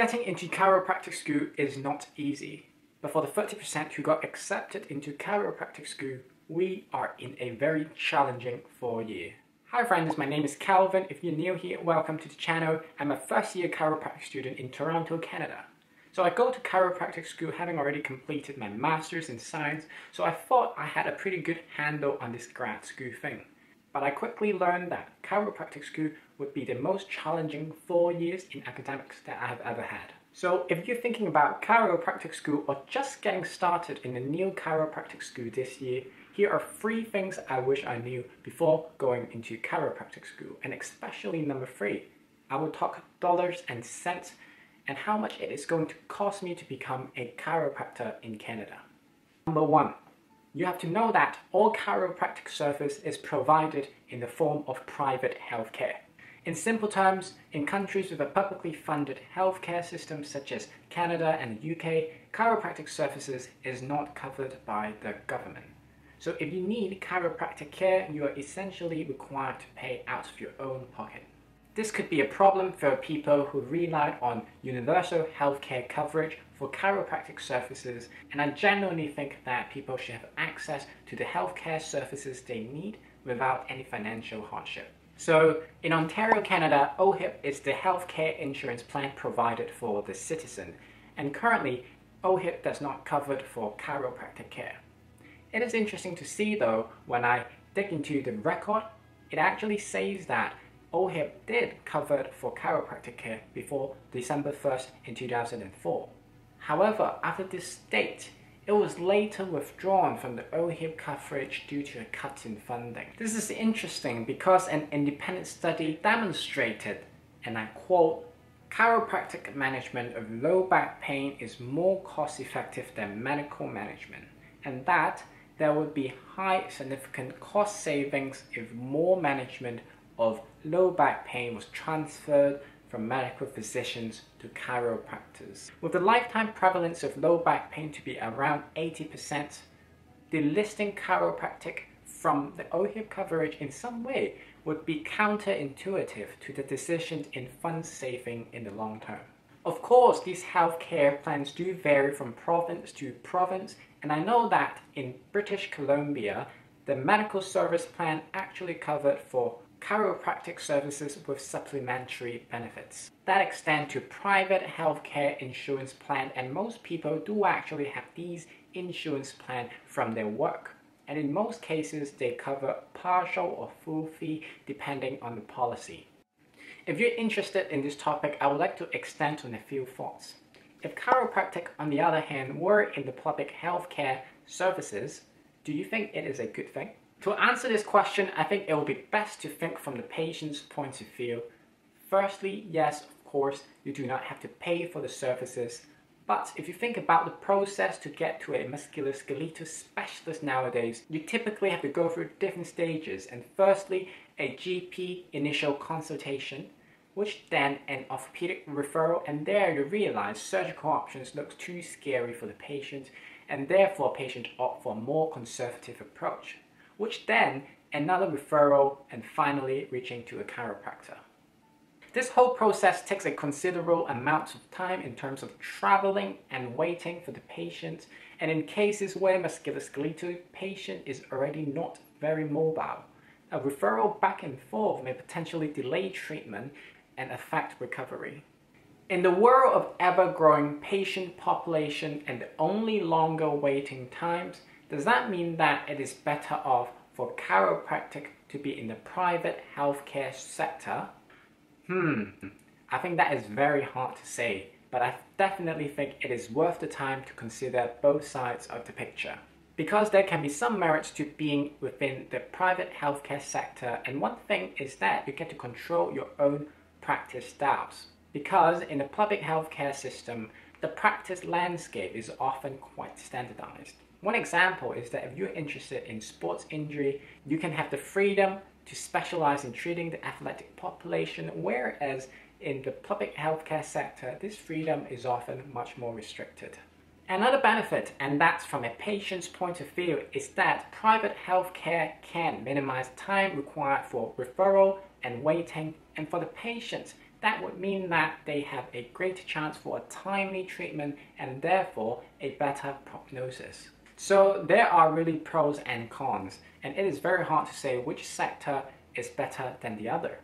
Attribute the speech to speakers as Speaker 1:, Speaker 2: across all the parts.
Speaker 1: Getting into chiropractic school is not easy, but for the 30% who got accepted into chiropractic school, we are in a very challenging four year. Hi friends, my name is Calvin. If you're new here, welcome to the channel. I'm a first year chiropractic student in Toronto, Canada. So I go to chiropractic school having already completed my master's in science, so I thought I had a pretty good handle on this grad school thing. But I quickly learned that chiropractic school would be the most challenging four years in academics that I have ever had. So if you're thinking about chiropractic school or just getting started in a new chiropractic school this year, here are three things I wish I knew before going into chiropractic school, and especially number three. I will talk dollars and cents and how much it is going to cost me to become a chiropractor in Canada. Number one, you have to know that all chiropractic service is provided in the form of private healthcare. In simple terms, in countries with a publicly funded healthcare system such as Canada and the UK, chiropractic services is not covered by the government. So if you need chiropractic care, you are essentially required to pay out of your own pocket. This could be a problem for people who rely on universal healthcare coverage for chiropractic services, and I genuinely think that people should have access to the healthcare services they need without any financial hardship. So, in Ontario, Canada, OHIP is the healthcare insurance plan provided for the citizen, and currently, OHIP does not cover for chiropractic care. It is interesting to see though, when I dig into the record, it actually says that OHIP did cover for chiropractic care before December 1st in 2004. However, after this date, it was later withdrawn from the OHIP coverage due to a cut in funding. This is interesting because an independent study demonstrated, and I quote, chiropractic management of low back pain is more cost effective than medical management, and that there would be high significant cost savings if more management of low back pain was transferred from medical physicians to chiropractors. With the lifetime prevalence of low back pain to be around 80%, delisting chiropractic from the OHIP coverage in some way would be counterintuitive to the decision in fund saving in the long term. Of course, these healthcare plans do vary from province to province, and I know that in British Columbia, the medical service plan actually covered for chiropractic services with supplementary benefits that extend to private healthcare insurance plan and most people do actually have these insurance plan from their work and in most cases they cover partial or full fee depending on the policy. If you're interested in this topic, I would like to extend on a few thoughts. If chiropractic, on the other hand, were in the public healthcare services, do you think it is a good thing? To answer this question, I think it will be best to think from the patient's point of view. Firstly, yes, of course, you do not have to pay for the services, but if you think about the process to get to a musculoskeletal specialist nowadays, you typically have to go through different stages. And firstly, a GP initial consultation, which then an orthopedic referral, and there you realize surgical options look too scary for the patient, and therefore patient opt for a more conservative approach which then another referral and finally reaching to a chiropractor. This whole process takes a considerable amount of time in terms of traveling and waiting for the patient and in cases where musculoskeletal patient is already not very mobile, a referral back and forth may potentially delay treatment and affect recovery. In the world of ever-growing patient population and only longer waiting times, does that mean that it is better off for chiropractic to be in the private healthcare sector? Hmm, I think that is very hard to say, but I definitely think it is worth the time to consider both sides of the picture. Because there can be some merits to being within the private healthcare sector, and one thing is that you get to control your own practice styles. Because in the public healthcare system, the practice landscape is often quite standardized. One example is that if you're interested in sports injury, you can have the freedom to specialize in treating the athletic population, whereas in the public healthcare sector, this freedom is often much more restricted. Another benefit, and that's from a patient's point of view, is that private healthcare can minimize time required for referral and waiting, and for the patients, that would mean that they have a greater chance for a timely treatment and therefore a better prognosis. So there are really pros and cons, and it is very hard to say which sector is better than the other.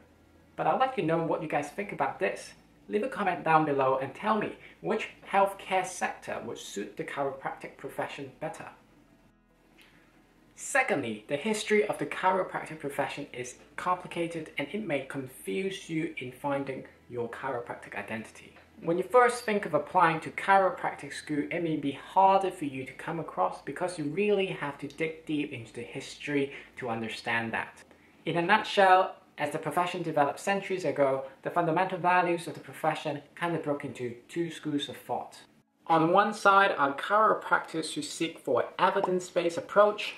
Speaker 1: But I'd like to know what you guys think about this. Leave a comment down below and tell me which healthcare sector would suit the chiropractic profession better. Secondly, the history of the chiropractic profession is complicated and it may confuse you in finding your chiropractic identity. When you first think of applying to chiropractic school, it may be harder for you to come across because you really have to dig deep into the history to understand that. In a nutshell, as the profession developed centuries ago, the fundamental values of the profession kind of broke into two schools of thought. On one side are chiropractors who seek for an evidence-based approach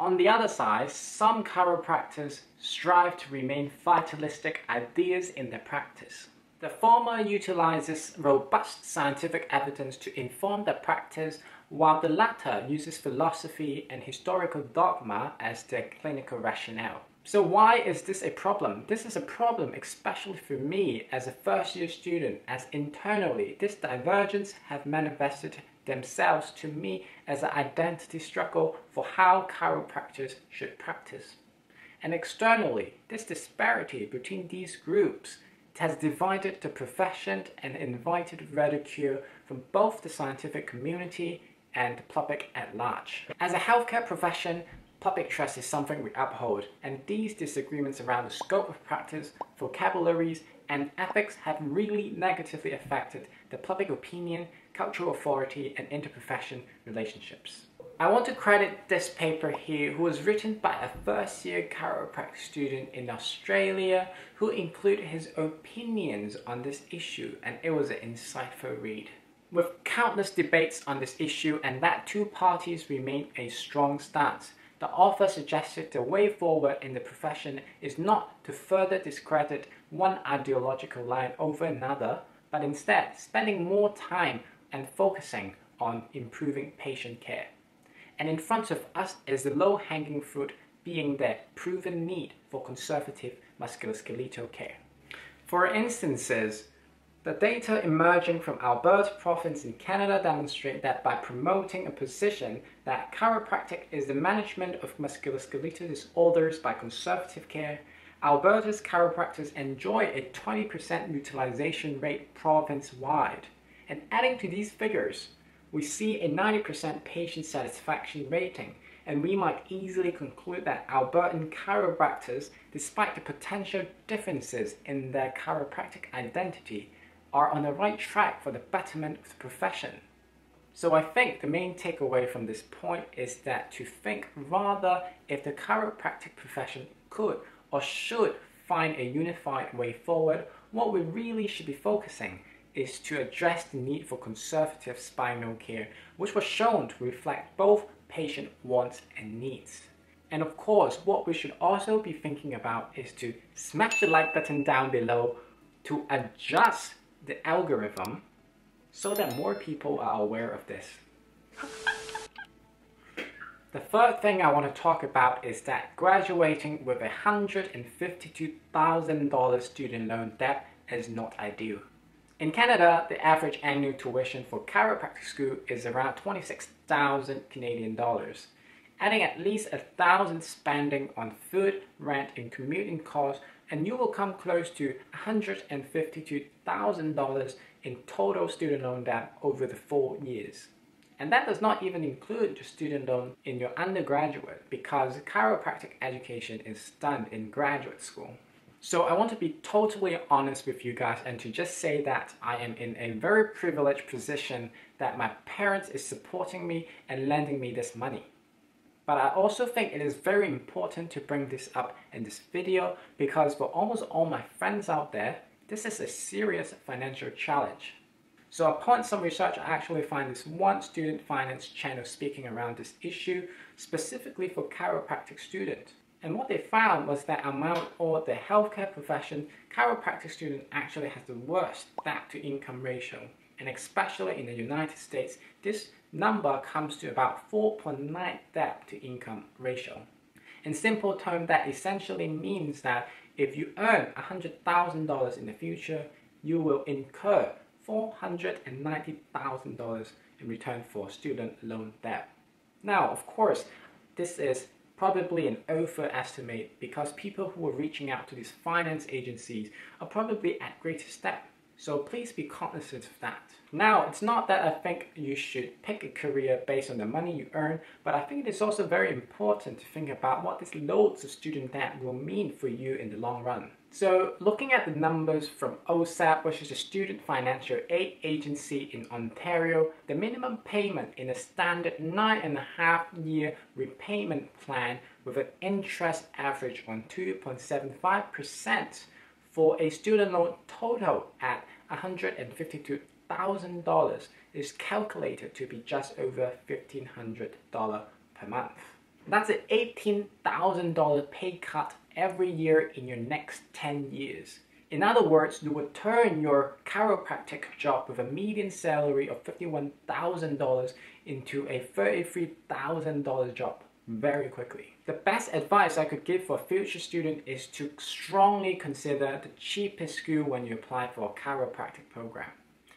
Speaker 1: on the other side, some chiropractors strive to remain vitalistic ideas in their practice. The former utilizes robust scientific evidence to inform their practice, while the latter uses philosophy and historical dogma as their clinical rationale. So why is this a problem? This is a problem especially for me as a first year student as internally this divergence have manifested themselves to me as an identity struggle for how chiropractors should practice. And externally, this disparity between these groups has divided the profession and invited ridicule from both the scientific community and the public at large. As a healthcare profession, public trust is something we uphold, and these disagreements around the scope of practice, vocabularies, and ethics have really negatively affected the public opinion cultural authority, and interprofession relationships. I want to credit this paper here who was written by a first year chiropractic student in Australia who included his opinions on this issue and it was an insightful read. With countless debates on this issue and that two parties remain a strong stance, the author suggested the way forward in the profession is not to further discredit one ideological line over another, but instead spending more time and focusing on improving patient care. And in front of us is the low-hanging fruit being the proven need for conservative musculoskeletal care. For instances, the data emerging from Alberta province in Canada demonstrate that by promoting a position that chiropractic is the management of musculoskeletal disorders by conservative care, Alberta's chiropractors enjoy a 20% utilization rate province-wide. And adding to these figures, we see a 90% patient satisfaction rating, and we might easily conclude that Albertan chiropractors, despite the potential differences in their chiropractic identity, are on the right track for the betterment of the profession. So I think the main takeaway from this point is that to think rather if the chiropractic profession could or should find a unified way forward, what we really should be focusing is to address the need for conservative spinal care, which was shown to reflect both patient wants and needs. And of course, what we should also be thinking about is to smash the like button down below to adjust the algorithm so that more people are aware of this. the third thing I want to talk about is that graduating with a $152,000 student loan debt is not ideal. In Canada, the average annual tuition for chiropractic school is around 26,000 Canadian dollars. Adding at least a thousand spending on food, rent, and commuting costs, and you will come close to $152,000 in total student loan debt over the four years. And that does not even include the student loan in your undergraduate because chiropractic education is done in graduate school. So I want to be totally honest with you guys and to just say that I am in a very privileged position that my parents is supporting me and lending me this money. But I also think it is very important to bring this up in this video because for almost all my friends out there, this is a serious financial challenge. So upon some research, I actually find this one student finance channel speaking around this issue specifically for chiropractic students. And what they found was that among all the healthcare profession, chiropractic students actually has the worst debt to income ratio. And especially in the United States, this number comes to about 4.9 debt to income ratio. In simple terms, that essentially means that if you earn $100,000 in the future, you will incur $490,000 in return for student loan debt. Now, of course, this is probably an overestimate because people who are reaching out to these finance agencies are probably at greater step. So please be cognizant of that. Now, it's not that I think you should pick a career based on the money you earn, but I think it is also very important to think about what this loads of student debt will mean for you in the long run. So looking at the numbers from OSAP, which is a student financial aid agency in Ontario, the minimum payment in a standard nine and a half year repayment plan with an interest average on 2.75% for a student loan total at $152,000 is calculated to be just over $1,500 per month. That's an $18,000 pay cut every year in your next 10 years. In other words, you would turn your chiropractic job with a median salary of $51,000 into a $33,000 job very quickly. The best advice I could give for a future student is to strongly consider the cheapest school when you apply for a chiropractic program.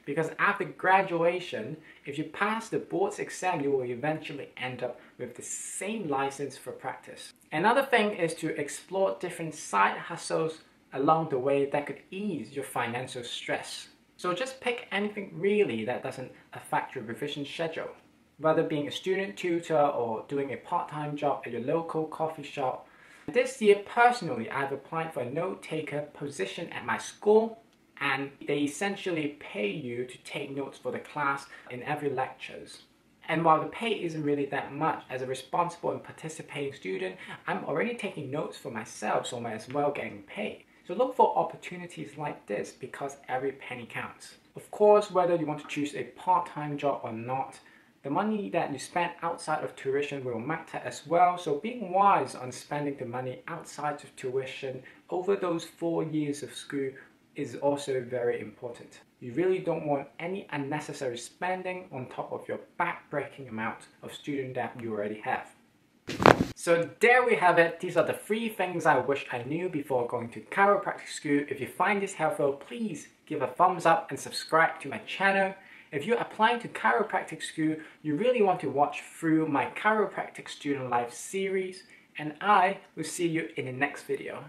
Speaker 1: Because after graduation, if you pass the board's exam, you will eventually end up with the same license for practice. Another thing is to explore different side hustles along the way that could ease your financial stress. So just pick anything really that doesn't affect your revision schedule whether being a student tutor or doing a part-time job at your local coffee shop. This year, personally, I've applied for a note-taker position at my school and they essentially pay you to take notes for the class in every lectures. And while the pay isn't really that much, as a responsible and participating student, I'm already taking notes for myself, so I'm as well getting paid. So look for opportunities like this because every penny counts. Of course, whether you want to choose a part-time job or not, the money that you spend outside of tuition will matter as well, so being wise on spending the money outside of tuition over those four years of school is also very important. You really don't want any unnecessary spending on top of your back-breaking amount of student debt you already have. So there we have it. These are the three things I wish I knew before going to chiropractic school. If you find this helpful, please give a thumbs up and subscribe to my channel. If you're applying to chiropractic school, you really want to watch through my chiropractic student life series, and I will see you in the next video.